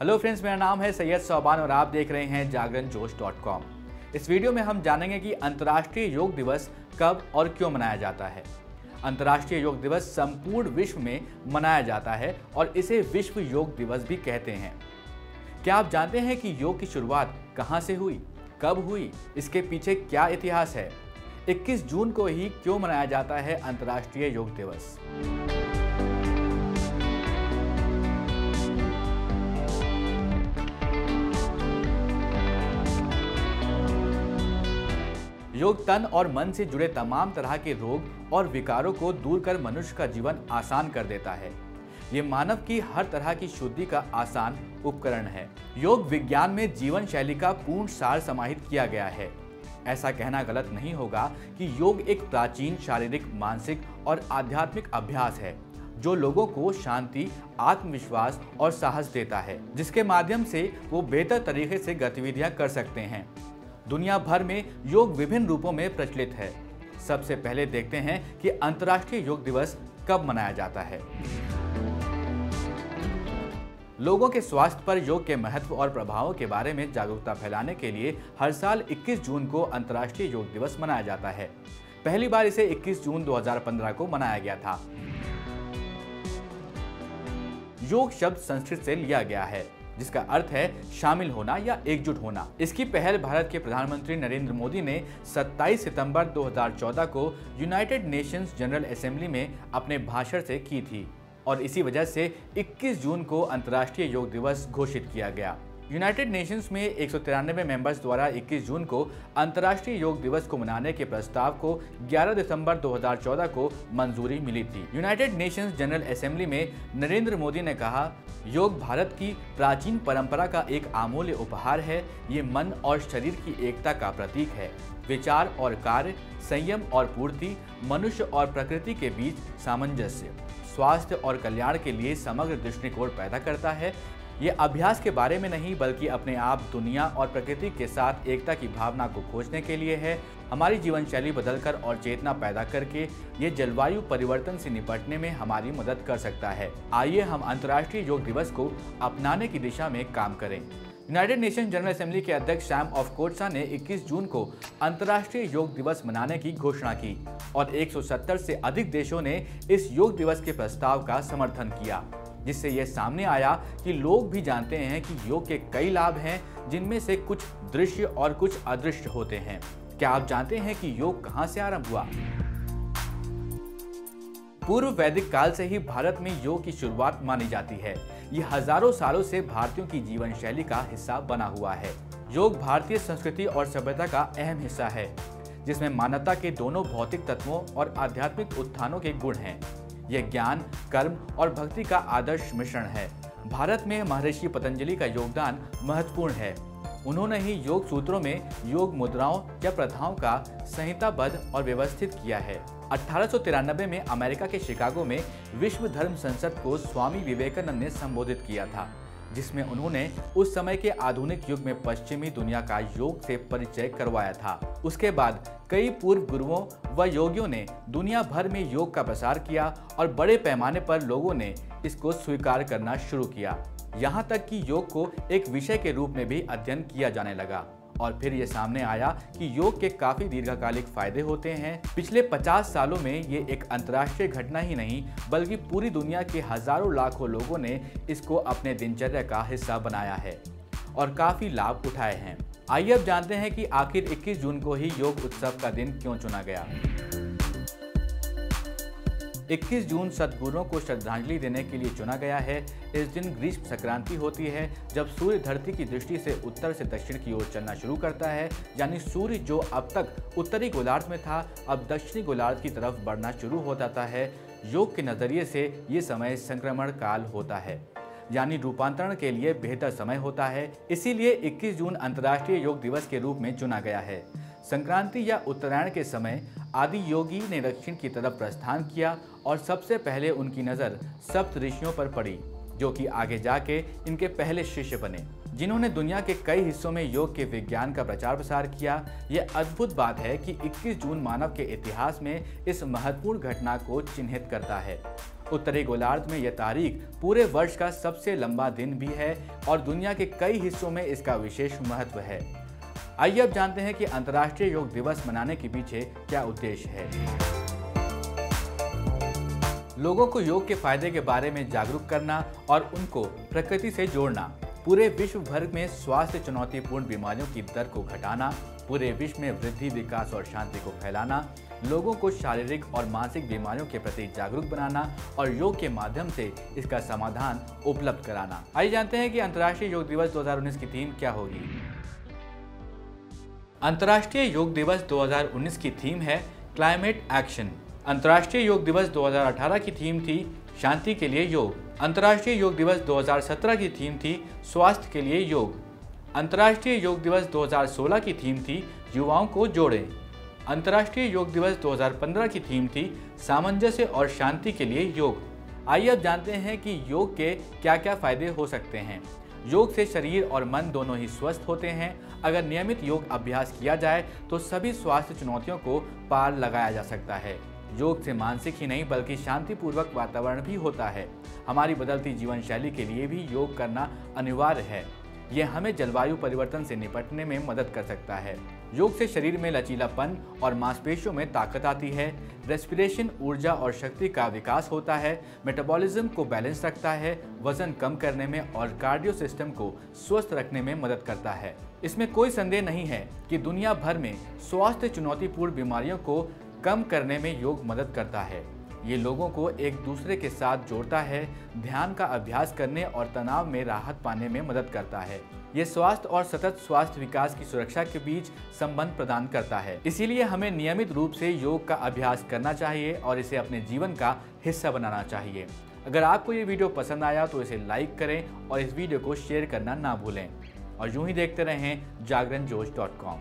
Hello friends मेरा नाम है सैयद सोबान और आप देख रहे हैं जागरण जोश डॉट कॉम। इस वीडियो में हम जानेंगे कि अंतर्राष्ट्रीय योग दिवस कब और क्यों मनाया जाता है। अंतर्राष्ट्रीय योग दिवस संपूर्ण विश्व में मनाया जाता है और इसे विश्व योग दिवस भी कहते हैं। क्या आप जानते हैं कि योग की शुरुआत कहाँ से हुई, कब हुई, इसके पीछे क्या इतिहास है? 21 जून को ही क्यों मनाया जाता है अंतर्राष्ट्रीय योग दिवस? योग तन और मन से जुड़े तमाम तरह के रोग और विकारों को दूर कर मनुष्य का जीवन आसान कर देता है। ये मानव की हर तरह की शुद्धि का आसान उपकरण है। योग विज्ञान में जीवन शैली का पूर्ण सार समाहित किया गया है। ऐसा कहना गलत नहीं होगा कि योग एक प्राचीन शारीरिक, मानसिक और आध्यात्मिक अभ्यास है, जो लोगों को शांति, आत्मविश्वास और साहस देता है, जिसके माध्यम से वो बेहतर तरीके से गतिविधियाँ कर सकते हैं। दुनिया भर में योग विभिन्न रूपों में प्रचलित है। सबसे पहले देखते हैं कि अंतर्राष्ट्रीय योग दिवस कब मनाया जाता है। लोगों के स्वास्थ्य पर योग के महत्व और प्रभावों के बारे में जागरूकता फैलाने के लिए हर साल 21 जून को अंतर्राष्ट्रीय योग दिवस मनाया जाता है। पहली बार इसे 21 जून 2015 को मनाया गया था। योग शब्द संस्कृत से लिया गया है। जिसका अर्थ है शामिल होना या एकजुट होना। इसकी पहल भारत के प्रधानमंत्री नरेंद्र मोदी ने 27 सितंबर 2014 को यूनाइटेड नेशंस जनरल असेंबली में अपने भाषण से की थी और इसी वजह से 21 जून को अंतर्राष्ट्रीय योग दिवस घोषित किया गया। यूनाइटेड नेशंस में एक सौ तिरानबे मेंबर्स द्वारा 21 जून को अंतर्राष्ट्रीय योग दिवस को मनाने के प्रस्ताव को 11 दिसंबर 2014 को मंजूरी मिली थी। यूनाइटेड नेशंस जनरल असेंबली में नरेंद्र मोदी ने कहा योग भारत की प्राचीन परंपरा का एक आमूल्य उपहार है। ये मन और शरीर की एकता का प्रतीक है। विचार और कार्य, संयम और पूर्ति, मनुष्य और प्रकृति के बीच सामंजस्य, स्वास्थ्य और कल्याण के लिए समग्र दृष्टिकोण पैदा करता है। ये अभ्यास के बारे में नहीं, बल्कि अपने आप दुनिया और प्रकृति के साथ एकता की भावना को खोजने के लिए है। हमारी जीवन शैली बदलकर और चेतना पैदा करके ये जलवायु परिवर्तन से निपटने में हमारी मदद कर सकता है। आइए हम अंतर्राष्ट्रीय योग दिवस को अपनाने की दिशा में काम करें। यूनाइटेड नेशन जनरल असेंबली के अध्यक्ष सैम ऑफ़ कोर्सा ने 21 जून को अंतर्राष्ट्रीय योग दिवस मनाने की घोषणा की और 170 से अधिक देशों ने इस योग दिवस के प्रस्ताव का समर्थन किया। जिससे यह सामने आया कि लोग भी जानते हैं कि योग के कई लाभ हैं, जिनमें से कुछ दृश्य और कुछ अदृश्य होते हैं। क्या आप जानते हैं कि योग कहाँ से आरंभ हुआ? पूर्व वैदिक काल से ही भारत में योग की शुरुआत मानी जाती है। ये हज़ारों सालों से भारतीयों की जीवन शैली का हिस्सा बना हुआ है। योग भारतीय संस्कृति और सभ्यता का अहम हिस्सा है, जिसमें मानवता के दोनों भौतिक तत्वों और आध्यात्मिक उत्थानों के गुण हैं। यह ज्ञान, कर्म और भक्ति का आदर्श मिश्रण है। भारत में महर्षि पतंजलि का योगदान महत्वपूर्ण है। उन्होंने ही योग सूत्रों में योग मुद्राओं या प्रथाओं का संहिताबद्ध और व्यवस्थित किया है। अठारह सौ तिरानबे में अमेरिका के शिकागो में विश्व धर्म संसद को स्वामी विवेकानंद ने संबोधित किया था। जिसमें उन्होंने उस समय के आधुनिक युग में पश्चिमी दुनिया का योग से परिचय करवाया था। उसके बाद कई पूर्व गुरुओं व योगियों ने दुनिया भर में योग का प्रसार किया और बड़े पैमाने पर लोगों ने इसको स्वीकार करना शुरू किया। यहाँ तक कि योग को एक विषय के रूप में भी अध्ययन किया जाने लगा। और फिर ये सामने आया कि योग के काफ़ी दीर्घकालिक फ़ायदे होते हैं। पिछले 50 सालों में ये एक अंतर्राष्ट्रीय घटना ही नहीं, बल्कि पूरी दुनिया के हज़ारों लाखों लोगों ने इसको अपने दिनचर्या का हिस्सा बनाया है और काफ़ी लाभ उठाए हैं। आइए अब जानते हैं कि आखिर 21 जून को ही योग उत्सव का दिन क्यों चुना गया। 21 जून सदगुरुओं को श्रद्धांजलि देने के लिए चुना गया है। इस दिन ग्रीष्म संक्रांति होती है, जब सूर्य धरती की दृष्टि से उत्तर से दक्षिण की ओर चलना शुरू करता है, यानी सूर्य जो अब तक उत्तरी गोलार्ध में था, अब दक्षिणी गोलार्ध की तरफ़ बढ़ना शुरू हो जाता है। योग के नज़रिए से ये समय संक्रमण काल होता है, यानी रूपांतरण के लिए बेहतर समय होता है। इसीलिए 21 जून अंतर्राष्ट्रीय योग दिवस के रूप में चुना गया है। संक्रांति या उत्तरायण के समय आदि योगी ने दक्षिण की तरफ़ प्रस्थान किया और सबसे पहले उनकी नज़र सप्त ऋषियों पर पड़ी, जो कि आगे जाके इनके पहले शिष्य बने, जिन्होंने दुनिया के कई हिस्सों में योग के विज्ञान का प्रचार प्रसार किया। यह अद्भुत बात है कि 21 जून मानव के इतिहास में इस महत्वपूर्ण घटना को चिन्हित करता है। उत्तरी गोलार्ध में यह तारीख पूरे वर्ष का सबसे लंबा दिन भी है और दुनिया के कई हिस्सों में इसका विशेष महत्व है। आइए अब जानते हैं कि अंतर्राष्ट्रीय योग दिवस मनाने के पीछे क्या उद्देश्य है। लोगों को योग के फ़ायदे के बारे में जागरूक करना और उनको प्रकृति से जोड़ना, पूरे विश्व भर में स्वास्थ्य चुनौतीपूर्ण बीमारियों की दर को घटाना, पूरे विश्व में वृद्धि, विकास और शांति को फैलाना, लोगों को शारीरिक और मानसिक बीमारियों के प्रति जागरूक बनाना और योग के माध्यम से इसका समाधान उपलब्ध कराना। आइए जानते हैं कि अंतर्राष्ट्रीय योग दिवस 2019 की थीम क्या होगी। अंतर्राष्ट्रीय योग दिवस 2019 की थीम है क्लाइमेट एक्शन। अंतर्राष्ट्रीय योग दिवस 2018 की थीम थी शांति के लिए योग। अंतर्राष्ट्रीय योग दिवस 2017 की थीम थी स्वास्थ्य के लिए योग। अंतर्राष्ट्रीय योग दिवस 2016 की थीम थी युवाओं को जोड़ें। अंतर्राष्ट्रीय योग दिवस 2015 की थीम थी सामंजस्य और शांति के लिए योग। आइए अब जानते हैं कि योग के क्या क्या फ़ायदे हो सकते हैं। योग से शरीर और मन दोनों ही स्वस्थ होते हैं। अगर नियमित योग अभ्यास किया जाए तो सभी स्वास्थ्य चुनौतियों को पार लगाया जा सकता है। योग से मानसिक ही नहीं, बल्कि शांतिपूर्वक वातावरण भी होता है। हमारी बदलती जीवन शैली के लिए भी योग करना अनिवार्य है। यह हमें जलवायु परिवर्तन से निपटने में मदद कर सकता है। योग से शरीर में लचीलापन और मांसपेशियों में ताकत आती है। रेस्पिरेशन ऊर्जा और शक्ति का विकास होता है। मेटाबॉलिज्म को बैलेंस रखता है। वज़न कम करने में और कार्डियो सिस्टम को स्वस्थ रखने में मदद करता है। इसमें कोई संदेह नहीं है कि दुनिया भर में स्वास्थ्य चुनौतीपूर्ण बीमारियों को कम करने में योग मदद करता है। ये लोगों को एक दूसरे के साथ जोड़ता है, ध्यान का अभ्यास करने और तनाव में राहत पाने में मदद करता है। ये स्वास्थ्य और सतत स्वास्थ्य विकास की सुरक्षा के बीच संबंध प्रदान करता है। इसीलिए हमें नियमित रूप से योग का अभ्यास करना चाहिए और इसे अपने जीवन का हिस्सा बनाना चाहिए। अगर आपको ये वीडियो पसंद आया तो इसे लाइक करें और इस वीडियो को शेयर करना ना भूलें। और यूँ ही देखते रहें जागरण जोश डॉट कॉम।